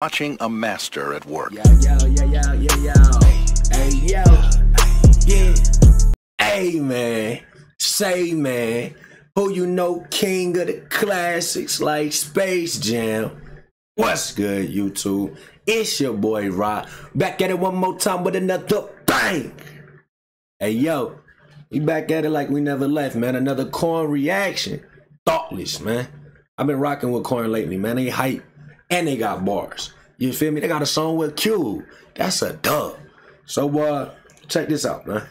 Watching a master at work. Yo, yo, yo, yo, yo, yo. Hey, yo. Yeah. Hey, man. Say, man. Who you know king of the classics like Space Jam? What's good, YouTube? It's your boy Rah. Back at it one more time with another bang. Hey, yo. We back at it like we never left, man. Another Korn reaction. Thoughtless, man. I've been rocking with Korn lately, man. They hype and they got bars. You feel me? They got a song with Q. That's a dub. So uh check this out, man.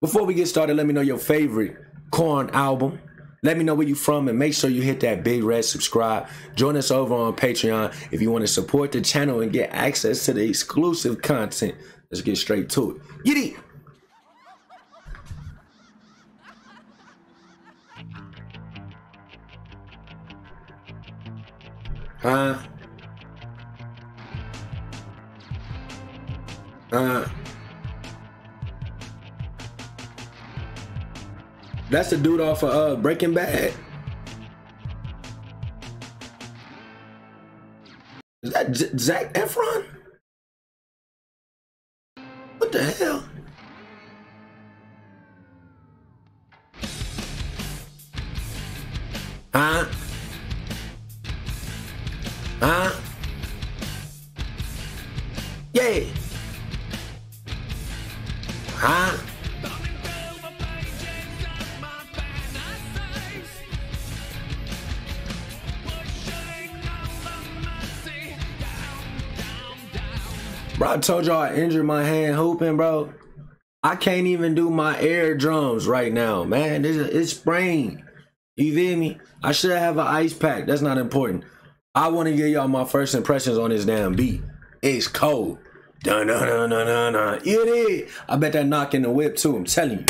Before we get started, let me know your favorite Korn album. Let me know where you're from and make sure you hit that big red subscribe. Join us over on Patreon if you want to support the channel and get access to the exclusive content. Let's get straight to it. Yiddy! Huh? Uh, Uh. that's the dude off of uh, Breaking Bad. Is that Z- Zac Efron? What the hell? Bro, I told y'all I injured my hand hooping, bro. I can't even do my air drums right now, man. It's, it's sprained. You feel me? I should have an ice pack. That's not important. I want to give y'all my first impressions on this damn beat. It's cold. Dun dun dun dun dun dun. You did. I bet that knock in the whip too. I'm telling you.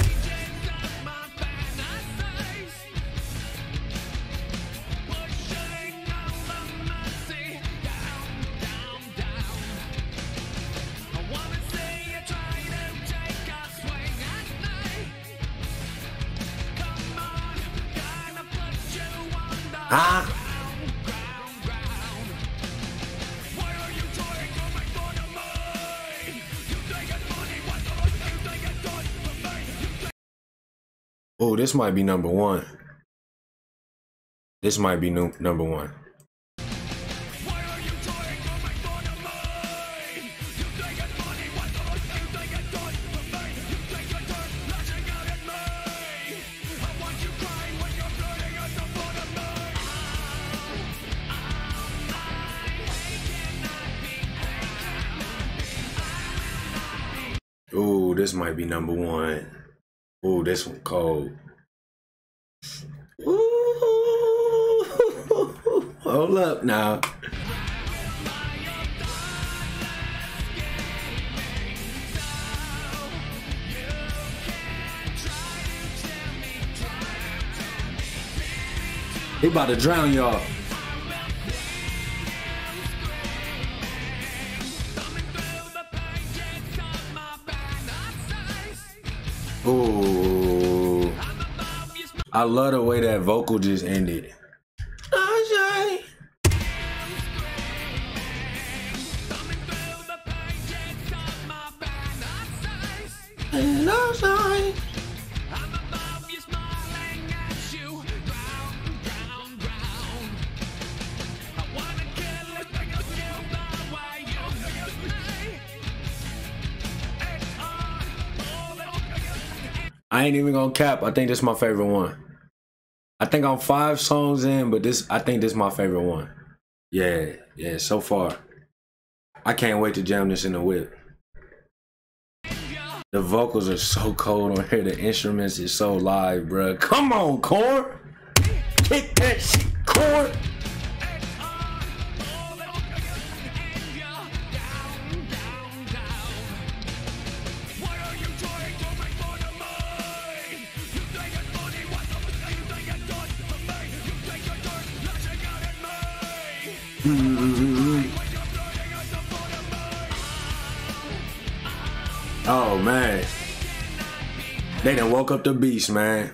Oh, this might be number one. This might be new, number one. Oh, this might be number one. Oh, this one cold. Ooh, hold up now. He about to drown y'all. I love the way that vocal just ended. I ain't even gonna cap. I think this is my favorite one. I think I'm five songs in, but this I think this is my favorite one. Yeah, yeah, so far. I can't wait to jam this in the whip. The vocals are so cold on here. The instruments is so live, bruh. Come on, Core! Kick that shit, Korn. Oh man. They done woke up the beast, man.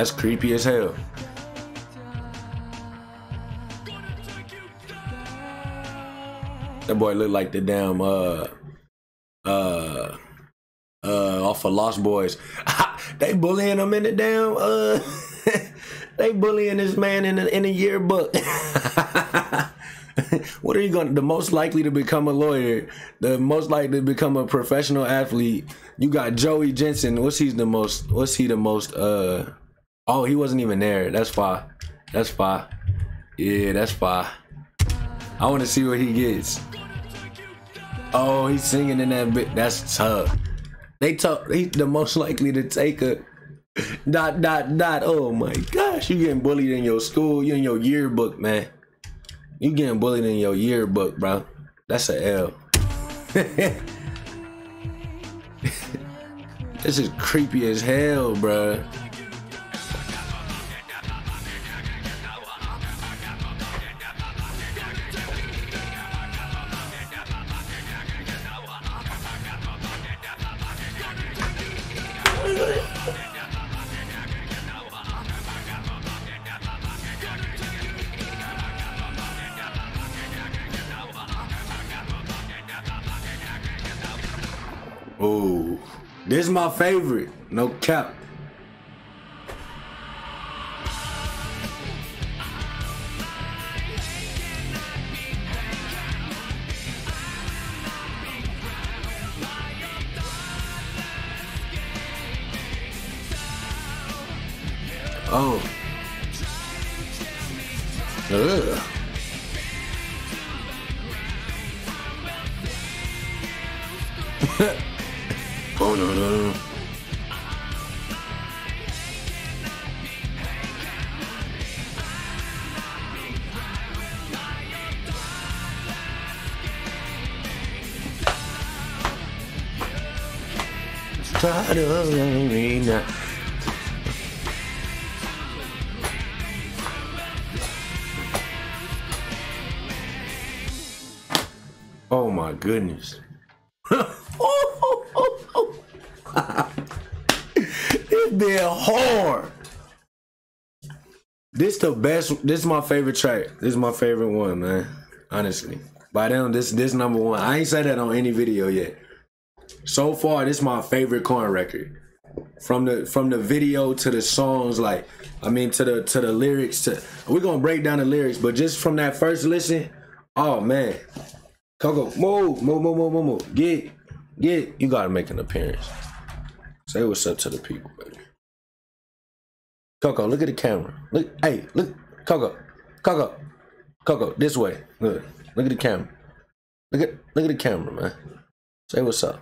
That's creepy as hell. That boy look like the damn uh uh uh off of Lost Boys. they bullying him in the damn uh they bullying this man in a, in a yearbook. what are you going to the most likely to become a lawyer, the most likely to become a professional athlete? You got Joey Jensen. What's he the most what's he the most uh oh he wasn't even there. That's fine. That's fine. Yeah, that's fine. I want to see what he gets. Oh, he's singing in that bit. That's tough. They talk. He's the most likely to take a dot dot dot. Oh my gosh, you getting bullied in your school. You in your yearbook, man. You getting bullied in your yearbook, bro. That's a L. this is creepy as hell, bro. Oh, this is my favorite. No cap. Oh. Ugh. oh. Me now. Oh my goodness. Hard. This the best. This is my favorite track. This is my favorite one, man. Honestly, by them, this this number one. I ain't said that on any video yet. So far, this is my favorite Korn record. From the from the video to the songs, like I mean to the to the lyrics. To we're gonna break down the lyrics, but just from that first listen, oh man, Coco, move, move, move, move, move, move. Get, get. You gotta make an appearance. Say what's up to the people, baby. Coco, look at the camera. Look, hey, look, Coco, Coco, Coco, this way. Look, look at the camera. Look at, look at the camera, man. Say what's up.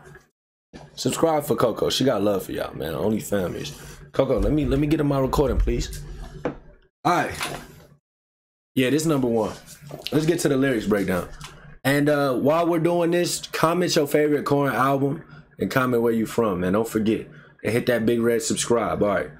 Subscribe for Coco. She got love for y'all, man. Only families. Coco, let me let me get in my recording, please. All right. Yeah, this number one. Let's get to the lyrics breakdown. And uh, while we're doing this, comment your favorite Korn album and comment where you from, man. Don't forget and hit that big red subscribe. All right.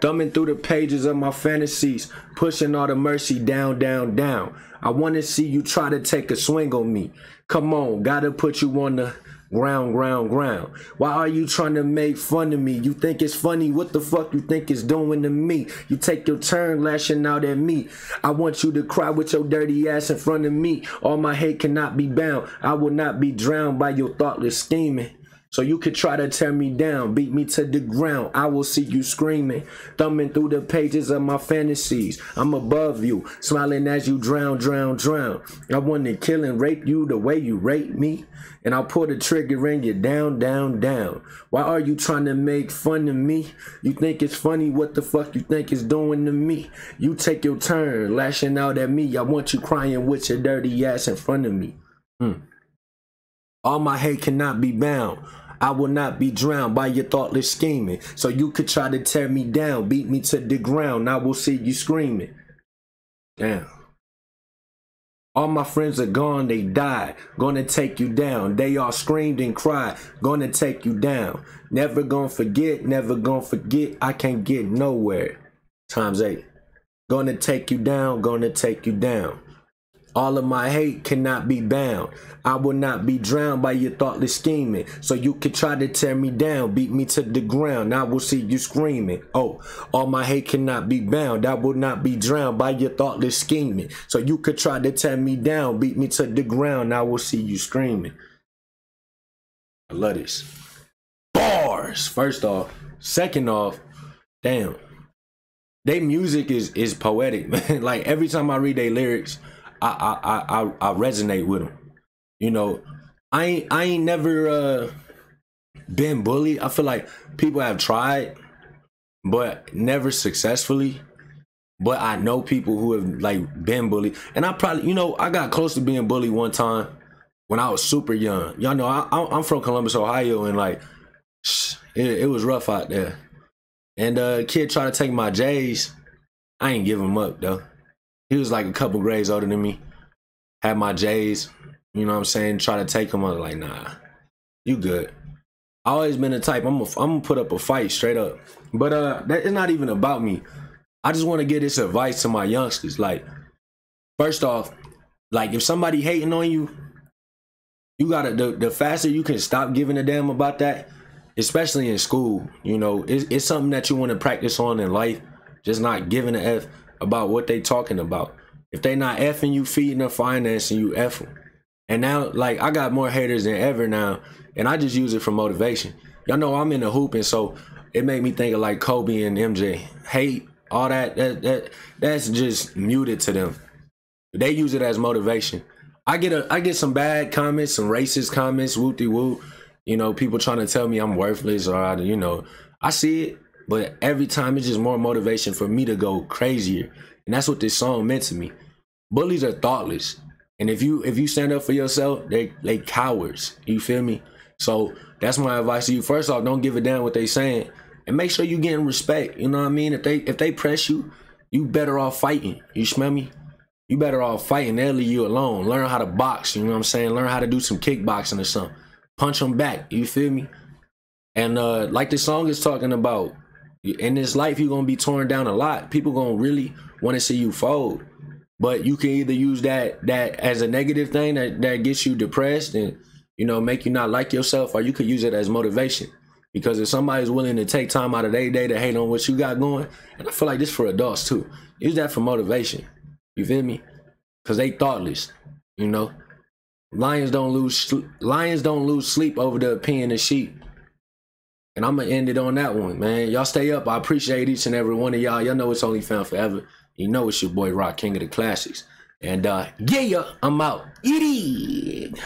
Thumbing through the pages of my fantasies, pushing all the mercy down, down, down. I want to see you try to take a swing on me. Come on, gotta put you on the ground, ground, ground. Why are you trying to make fun of me? You think it's funny? What the fuck you think it's doing to me? You take your turn lashing out at me. I want you to cry with your dirty ass in front of me. All my hate cannot be bound. I will not be drowned by your thoughtless scheming. So you could try to tear me down, beat me to the ground. I will see you screaming, thumbing through the pages of my fantasies. I'm above you, smiling as you drown, drown, drown. I want to kill and rape you the way you rape me. And I'll pull the trigger and get down, down, down. Why are you trying to make fun of me? You think it's funny what the fuck you think it's doing to me? You take your turn, lashing out at me. I want you crying with your dirty ass in front of me. Hmm. All my hate cannot be bound. I will not be drowned by your thoughtless scheming. So you could try to tear me down, beat me to the ground. I will see you screaming. Damn. All my friends are gone, they died. Gonna take you down. They all screamed and cried. Gonna take you down. Never gonna forget, never gonna forget. I can't get nowhere. Times eight. Gonna take you down, gonna take you down. All of my hate cannot be bound. I will not be drowned by your thoughtless scheming. So you can try to tear me down, beat me to the ground. I will see you screaming. Oh, all my hate cannot be bound. I will not be drowned by your thoughtless scheming. So you could try to tear me down, beat me to the ground. I will see you screaming. I love this. Bars. First off. Second off, damn. They music is is poetic, man. like every time I read their lyrics, I I I I resonate with them. You know, I ain't I ain't never uh been bullied. I feel like people have tried, but never successfully. But I know people who have like been bullied, and I probably you know I got close to being bullied one time when I was super young. Y'all know I, I'm from Columbus, Ohio, and like it, it was rough out there. And uh kid tried to take my J's. I ain't give him up though. He was like a couple grades older than me. Had my J's, you know what I'm saying? Try to take him. I was like, nah, you good. I always been the type, I'm, a, I'm gonna put up a fight straight up. But uh that is not even about me. I just want to give this advice to my youngsters. Like, first off, like if somebody hating on you, you gotta the, the faster you can stop giving a damn about that, especially in school, you know, it's, it's something that you want to practice on in life. Just not giving a F about what they talking about. If they not effing you, feeding or financing you, F them. And now, like, I got more haters than ever now, and I just use it for motivation. Y'all know I'm in the hooping, so it made me think of like Kobe and MJ. Hate, all that, that, that that's just muted to them. They use it as motivation. I get a, I get some bad comments, some racist comments, wooty woo. You know, people trying to tell me I'm worthless or, you know, I see it, but every time it's just more motivation for me to go crazier. And that's what this song meant to me. Bullies are thoughtless. And if you if you stand up for yourself, they they cowards. You feel me? So that's my advice to you. First off, don't give a damn what they saying. And make sure you getting respect. You know what I mean? If they if they press you, you better off fighting. You smell me? You better off fighting. They'll leave you alone. Learn how to box. You know what I'm saying? Learn how to do some kickboxing or something. Punch them back. You feel me? And uh like the song is talking about, in this life you're gonna be torn down a lot. People gonna really want to see you fold. But you can either use that that as a negative thing that, that gets you depressed and you know make you not like yourself, or you could use it as motivation. Because if somebody's willing to take time out of their day to hate on what you got going, and I feel like this for adults too, use that for motivation. You feel me? Because they thoughtless, you know. Lions don't lose lions don't lose sleep over the opinion of sheep. And I'm gonna end it on that one, man. Y'all stay up. I appreciate each and every one of y'all. Y'all know it's Only Fam Forever. You know it's your boy Rah King of the Classics. And uh yeah, I'm out. Eat